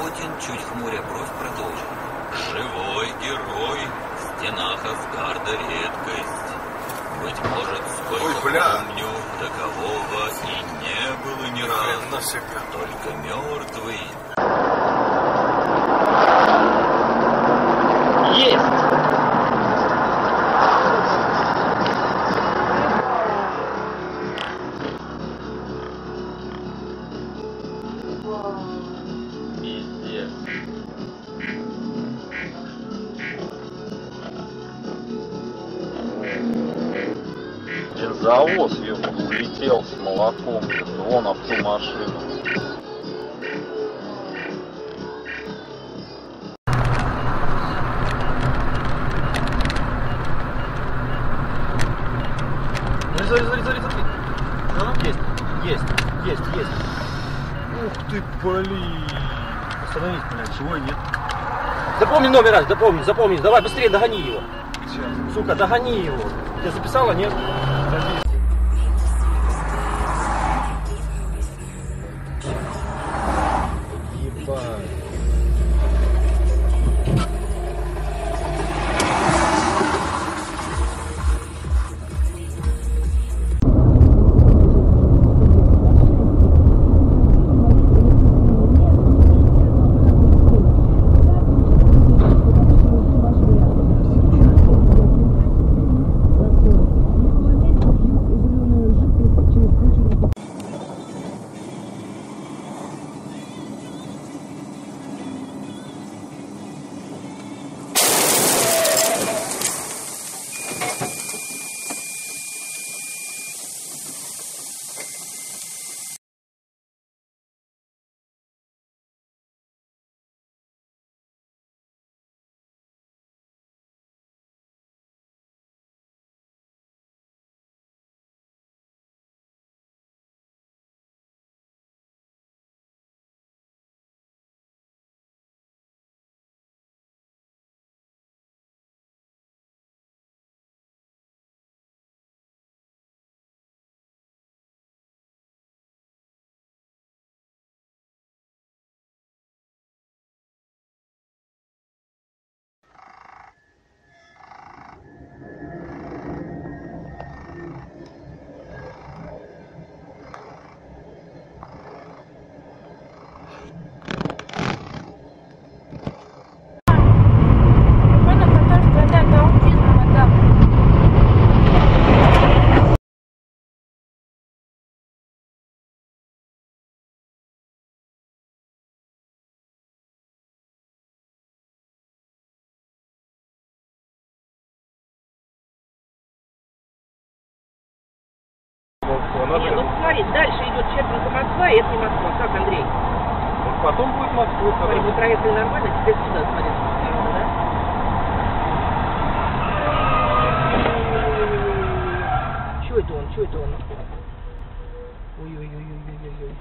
Один, чуть хмуря бровь, продолжил. Живой герой в стенах Асгарда редкость. Быть может, сколько Ой, бля. помню, такового и не было ни разу. Только мертвый Бензовоз ему улетел с молоком, вон об ту машину. Смотри, смотри, смотри, смотри. Есть, есть, есть, есть. Ух ты, блин. Остановись, блядь, чего нет? Запомни номер раз, запомни, запомни. Давай быстрее догони его. Сука, догони его. Ты записала, нет? Thank you. Не, ну смотри, дальше идет Чепинка Москва, и это не Москва. Как, Андрей? Потом будет Москва. Смотри, мы проехали нормально, теперь сюда, смотри, да? Чего это он? Чего это он? Ой-ой-ой-ой-ой-ой.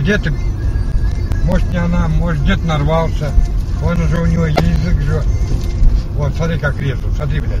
Где ты? Может не она, может где-то нарвался. Он уже у него язык же. Вот, смотри, как режут. Смотри, блядь.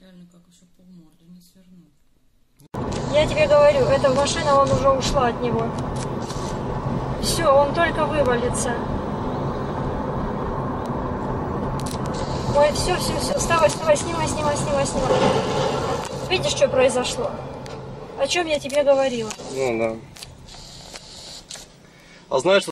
как еще полморды не свернул. Я тебе говорю, эта машина, он уже ушла от него. Все, он только вывалится. Ой, все, все, все, вставай, вставай, снимай, снимай, снимай, снимай. Видишь, что произошло? О чем я тебе говорила? Ну да. А знаешь,